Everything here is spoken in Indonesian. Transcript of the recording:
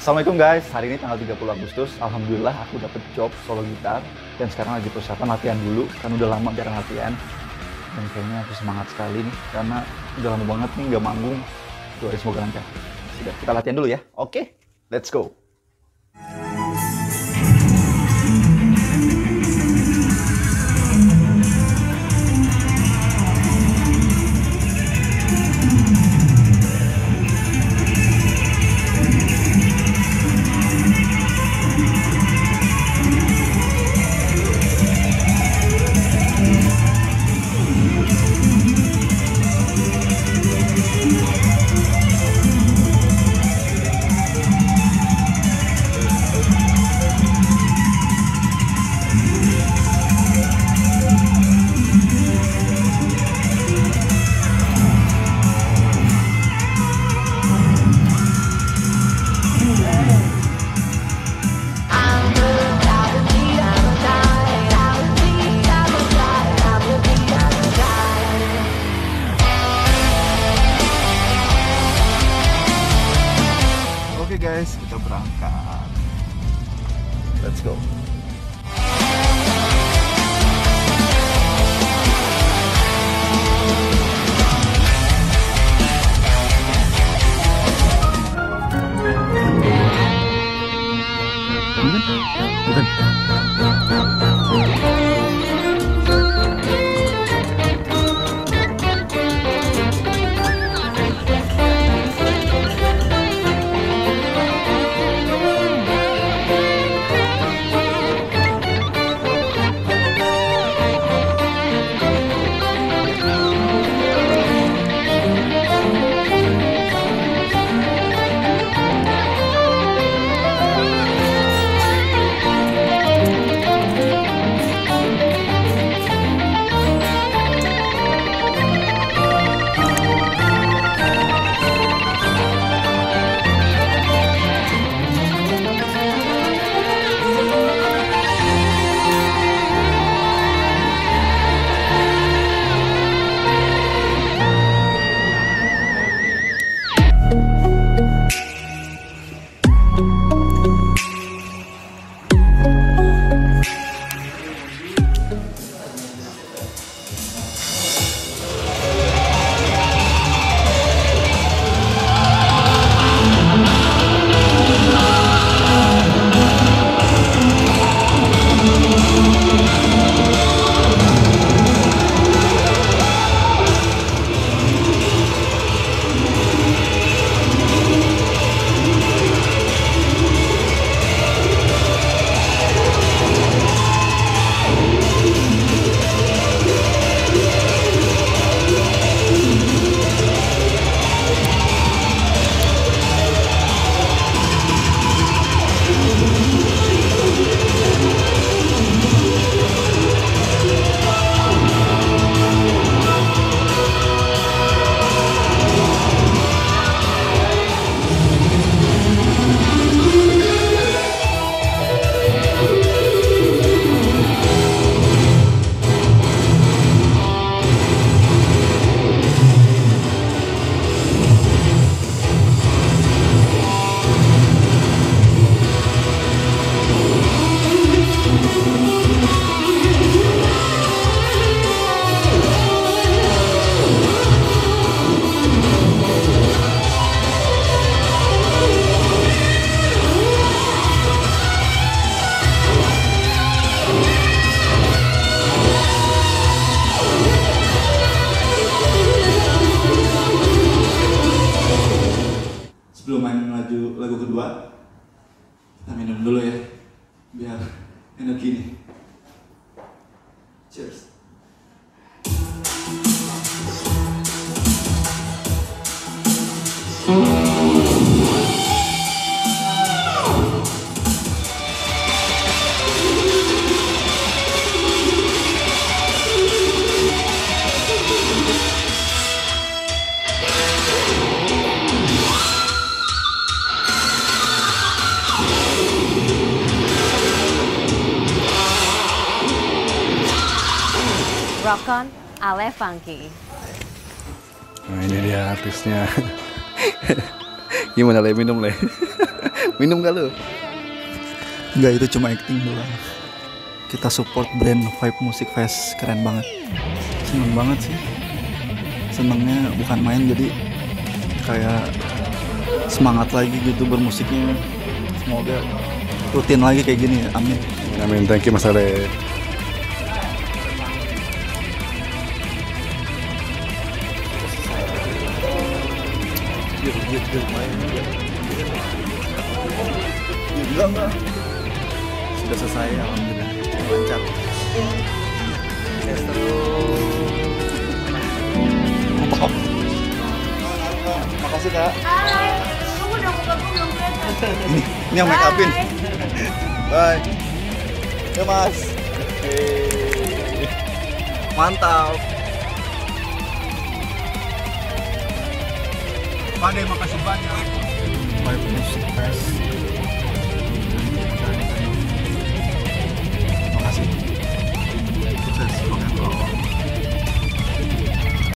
Assalamualaikum guys, hari ini tanggal 30 Agustus. Alhamdulillah aku dapet job solo gitar. Dan sekarang lagi persiapan latihan dulu. Kan udah lama jarang latihan. Dan kayaknya aku semangat sekali nih. Karena udah lama banget nih gak manggung. Doain semoga lancar. Sudah, kita latihan dulu ya. Oke, let's go Bukan? Bukan. Main lagu kedua, kita minum dulu ya, biar energi nih. Cheers. Rock on Ale Funky. Nah ini dia artisnya. Gimana le minum le? Minum gak lu? Enggak, itu cuma acting doang. Kita support brand Vibe Music Fest, keren banget. Seneng banget sih. Senengnya bukan main jadi kayak semangat lagi gitu bermusiknya. Semoga rutin lagi kayak gini ya. Amin. Amin, thank you Mas Ale. Yuk, yuk, main. Enggak, enggak. Sudah selesai, alhamdulillah. Lancar. Makasih kak. Kamu udah buka belum Ini, ini yang make upin. Bye. Ya mas. Mantap. Pade makasih banyak. Five Music Fest